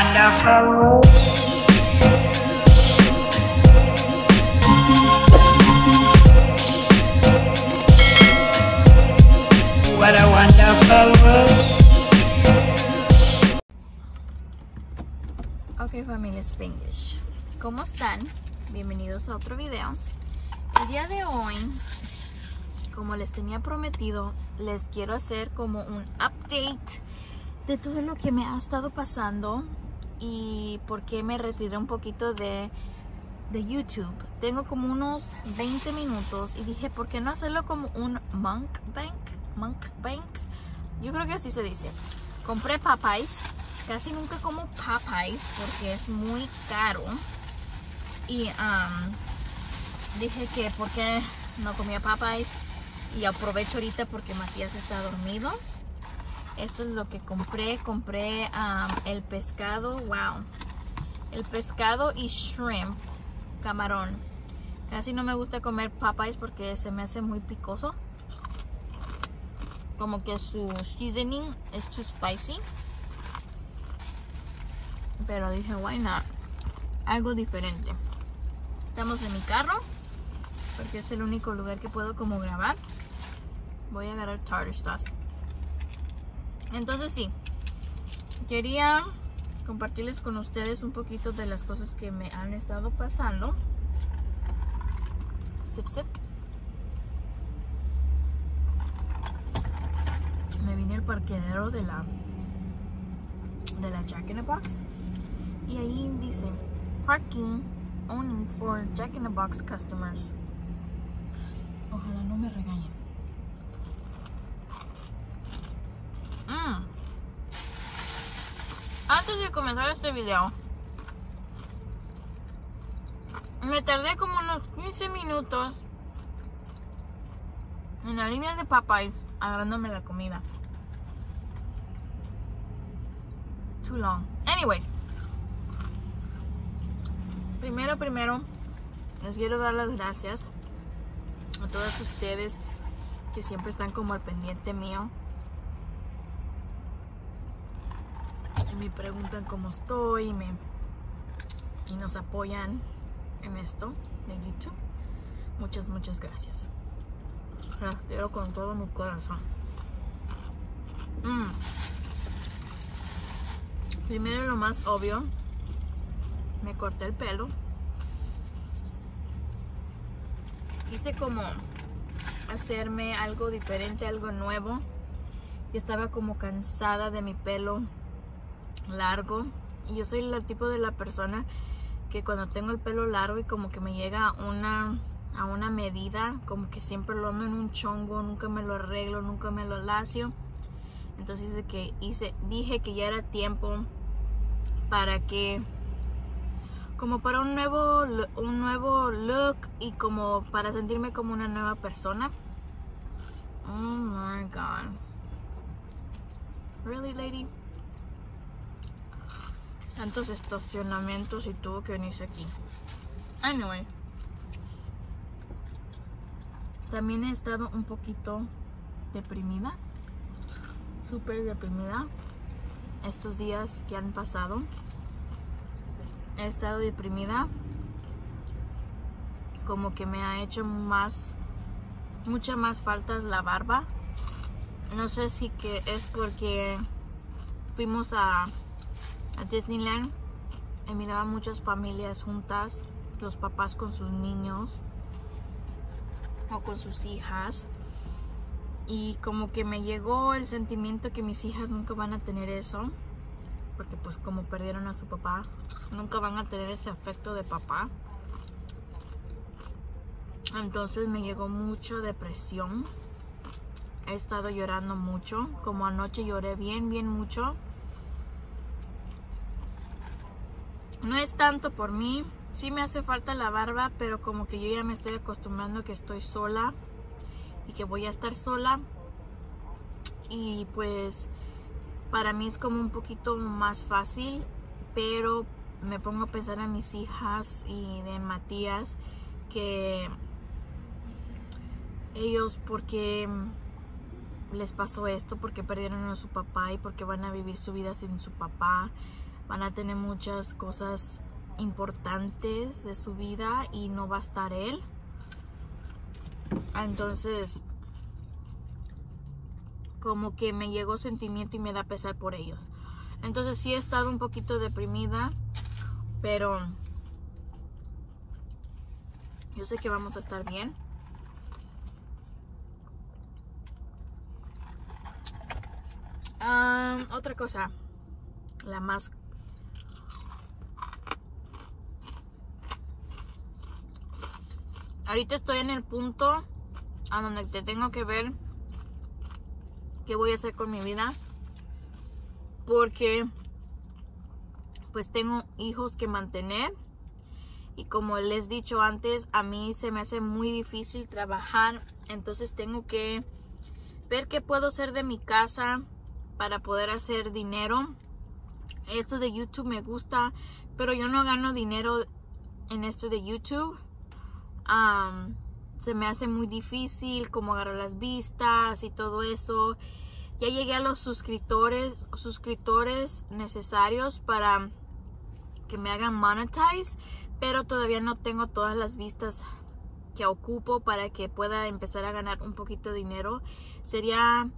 wonderful. What a wonderful world. Ok familia Spanglish, ¿cómo están? Bienvenidos a otro video. El día de hoy, como les tenía prometido, les quiero hacer como un update de todo lo que me ha estado pasando y por qué me retiré un poquito de, de YouTube. Tengo como unos 20 minutos y dije, ¿por qué no hacerlo como un mukbang? Mukbang. Yo creo que así se dice. Compré Popeyes. Casi nunca como Popeyes porque es muy caro. Y um, dije que por qué no comía Popeyes. Y aprovecho ahorita porque Matías está dormido. Esto es lo que compré. Compré um, el pescado. Wow. El pescado y shrimp. Camarón. Casi no me gusta comer Popeyes porque se me hace muy picoso. Como que su seasoning es too spicy. Pero dije, why not? Algo diferente. Estamos en mi carro. Porque es el único lugar que puedo como grabar. Voy a agarrar tartar sauce. Entonces sí. Quería compartirles con ustedes un poquito de las cosas que me han estado pasando. Sip, sip. Me vine al parqueadero de la de la Jack in the Box y ahí dice parking only for Jack in the Box customers. Ojalá no me regañen. Mm. Antes de comenzar este video, me tardé como unos 15 minutos en la línea de Popeyes agarrándome la comida. Too long. Anyways. Primero, primero, les quiero dar las gracias a todos ustedes que siempre están como al pendiente mío. Y me preguntan cómo estoy y, me, y nos apoyan en esto de YouTube. Muchas, muchas gracias. Quiero con todo mi corazón. Mm. Primero lo más obvio, me corté el pelo. Hice como hacerme algo diferente, algo nuevo. Y estaba como cansada de mi pelo largo. Y yo soy el tipo de la persona que cuando tengo el pelo largo y como que me llega a una, a una medida, como que siempre lo ando en un chongo, nunca me lo arreglo, nunca me lo lacio. Entonces que hice, dije que ya era tiempo para que como para un nuevo un nuevo look y como para sentirme como una nueva persona. Oh my god. Really lady? Tantos estacionamientos y tuvo que venirse aquí. Anyway. También he estado un poquito deprimida. Súper deprimida. Estos días que han pasado. He estado deprimida. Como que me ha hecho más. Mucha más falta la barba. No sé si que es porque fuimos a a Disneyland y miraba muchas familias juntas, los papás con sus niños o con sus hijas. Y como que me llegó el sentimiento que mis hijas nunca van a tener eso, porque pues como perdieron a su papá, nunca van a tener ese afecto de papá. Entonces me llegó mucho depresión. He estado llorando mucho, como anoche lloré bien, bien mucho. No es tanto por mí, sí me hace falta la barba, pero como que yo ya me estoy acostumbrando que estoy sola y que voy a estar sola. Y pues para mí es como un poquito más fácil, pero me pongo a pensar en mis hijas y de Matías que ellos porque les pasó esto, porque perdieron a su papá y porque van a vivir su vida sin su papá van a tener muchas cosas importantes de su vida y no va a estar él. Entonces, como que me llegó sentimiento y me da pesar por ellos. Entonces sí he estado un poquito deprimida, pero yo sé que vamos a estar bien. Ah, otra cosa, la más ahorita estoy en el punto a donde te tengo que ver qué voy a hacer con mi vida porque pues tengo hijos que mantener. Y como les he dicho antes a mí se me hace muy difícil trabajar entonces tengo que ver qué puedo hacer de mi casa para poder hacer dinero. Esto de YouTube me gusta pero yo no gano dinero en esto de YouTube se me hace muy difícil como agarrar las vistas y todo eso. Ya llegué a los suscriptores suscriptores necesarios para que me hagan monetize pero todavía no tengo todas las vistas que ocupo para que pueda empezar a ganar un poquito de dinero. Sería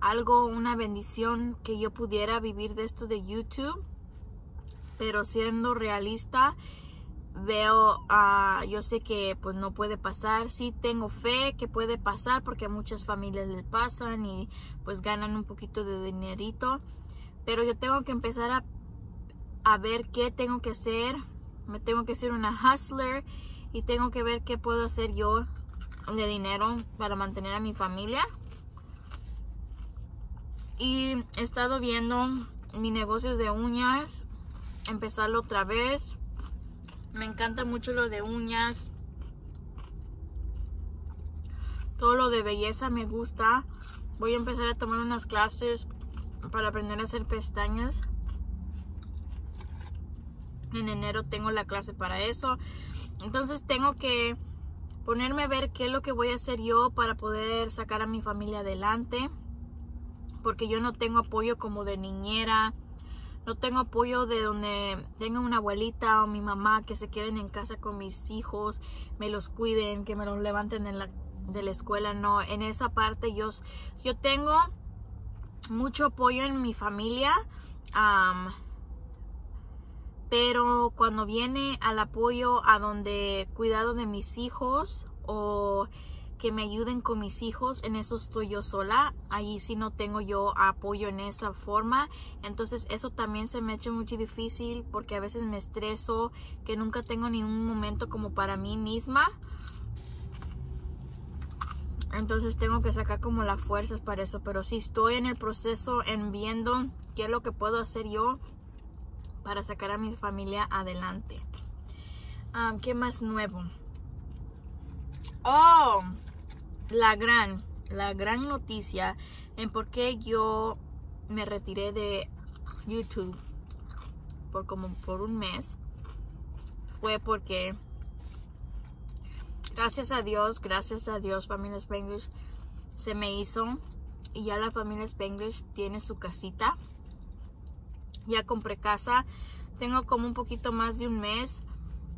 algo una bendición que yo pudiera vivir de esto de YouTube pero siendo realista veo, uh, yo sé que pues no puede pasar, sí tengo fe que puede pasar porque muchas familias les pasan y pues ganan un poquito de dinerito, pero yo tengo que empezar a, a ver qué tengo que hacer, me tengo que ser una hustler y tengo que ver qué puedo hacer yo de dinero para mantener a mi familia. Y he estado viendo mi negocio de uñas, empezarlo otra vez me encanta mucho lo de uñas. Todo lo de belleza me gusta. Voy a empezar a tomar unas clases para aprender a hacer pestañas. En enero tengo la clase para eso. Entonces tengo que ponerme a ver qué es lo que voy a hacer yo para poder sacar a mi familia adelante. Porque yo no tengo apoyo como de niñera no tengo apoyo de donde tenga una abuelita o mi mamá que se queden en casa con mis hijos, me los cuiden, que me los levanten de la, de la escuela. No, en esa parte yo, yo tengo mucho apoyo en mi familia. pero cuando viene al apoyo a donde cuidado de mis hijos o que me ayuden con mis hijos, en eso estoy yo sola, ahí sí no tengo yo apoyo en esa forma, entonces eso también se me ha hecho muy difícil porque a veces me estreso, que nunca tengo ni un momento como para mí misma, entonces tengo que sacar como las fuerzas para eso, pero sí estoy en el proceso en viendo qué es lo que puedo hacer yo para sacar a mi familia adelante. Ah, ¿Qué más nuevo? Oh, la gran, la gran noticia en por qué yo me retiré de YouTube por como por un mes fue porque gracias a Dios, gracias a Dios, familia Spanglish se me hizo y ya la familia Spanglish tiene su casita. Ya compré casa. Tengo como un poquito más de un mes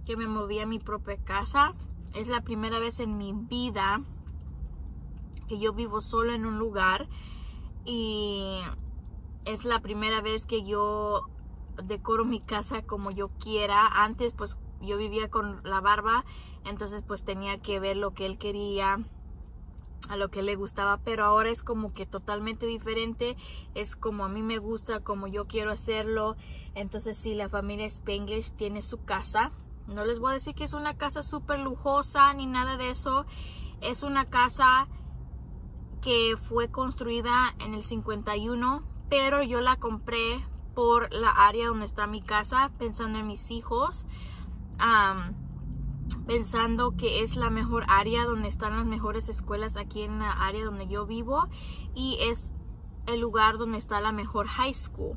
que me moví a mi propia casa. Es la primera vez en mi vida que yo vivo solo en un lugar y es la primera vez que yo decoro mi casa como yo quiera. Antes pues yo vivía con la barba, entonces pues tenía que ver lo que él quería, a lo que le gustaba, pero ahora es como que totalmente diferente, es como a mí me gusta, como yo quiero hacerlo. Entonces sí, la familia Spanglish tiene su casa. No les voy a decir que es una casa súper lujosa ni nada de eso. Es una casa que fue construida en el 51, pero yo la compré por la área donde está mi casa, pensando en mis hijos, pensando que es la mejor área donde están las mejores escuelas aquí en la área donde yo vivo y es el lugar donde está la mejor high school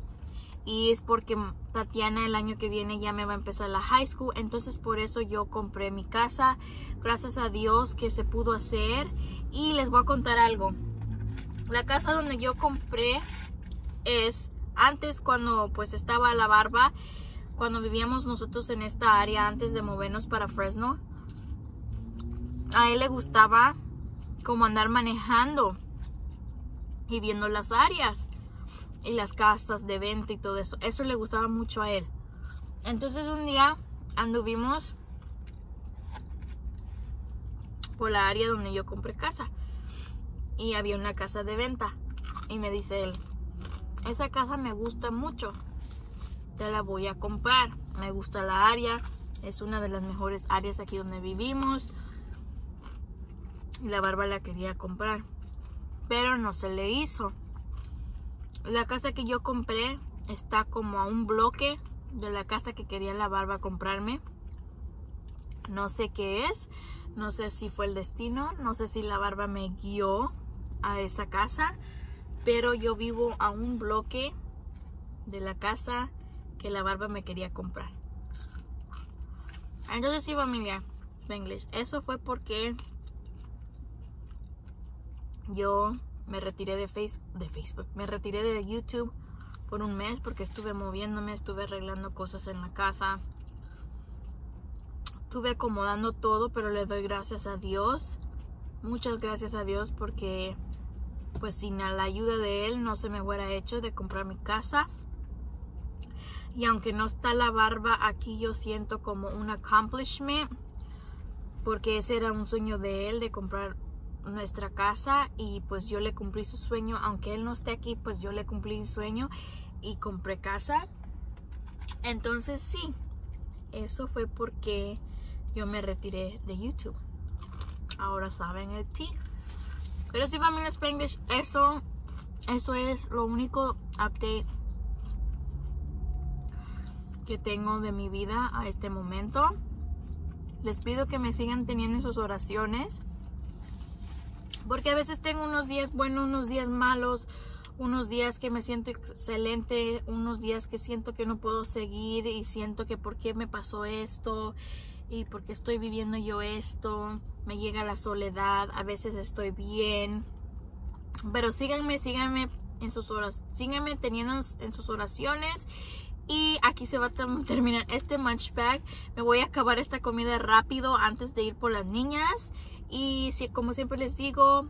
y es porque Tatiana el año que viene ya me va a empezar la high school, entonces por eso yo compré mi casa, gracias a Dios que se pudo hacer y les voy a contar algo. La casa donde yo compré es antes cuando pues estaba la barba, cuando vivíamos nosotros en esta área antes de movernos para Fresno, a él le gustaba como andar manejando y viendo las áreas y las casas de venta y todo eso. Eso le gustaba mucho a él. Entonces un día anduvimos por la área donde yo compré casa y había una casa de venta y me dice él, esa casa me gusta mucho, te la voy a comprar, me gusta la área, es una de las mejores áreas aquí donde vivimos y la barba la quería comprar, pero no se le hizo. La casa que yo compré está como a un bloque de la casa que quería la barba comprarme. No sé qué es, no sé si fue el destino, no sé si la barba me guió a esa casa, pero yo vivo a un bloque de la casa que la barba me quería comprar. Entonces sí familia, English, eso fue porque yo me retiré de Facebook, de Facebook, me retiré de YouTube por un mes porque estuve moviéndome, estuve arreglando cosas en la casa, estuve acomodando todo, pero le doy gracias a Dios, muchas gracias a Dios porque pues sin la ayuda de él no se me hubiera hecho de comprar mi casa. Y aunque no está la barba aquí, yo siento como un accomplishment porque ese era un sueño de él de comprar nuestra casa y pues yo le cumplí su sueño, aunque él no esté aquí, pues yo le cumplí su sueño y compré casa. Entonces sí, eso fue porque yo me retiré de YouTube. Ahora saben el ti. Pero si familia Spanglish, eso, eso es lo único update que tengo de mi vida a este momento. Les pido que me sigan teniendo sus oraciones porque a veces tengo unos días buenos, unos días malos, unos días que me siento excelente, unos días que siento que no puedo seguir y siento que por qué me pasó esto y por qué estoy viviendo yo esto. Me llega la soledad, a veces estoy bien. Pero síganme, síganme en sus horas, síganme teniendo en sus oraciones y aquí se va a terminar este munch bag. Me voy a acabar esta comida rápido antes de ir por las niñas. Y si, como siempre les digo,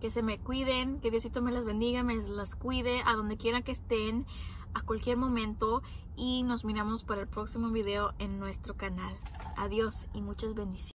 que se me cuiden, que Diosito me las bendiga, me las cuide a donde quiera que estén, a cualquier momento. Y nos miramos para el próximo video en nuestro canal. Adiós y muchas bendiciones.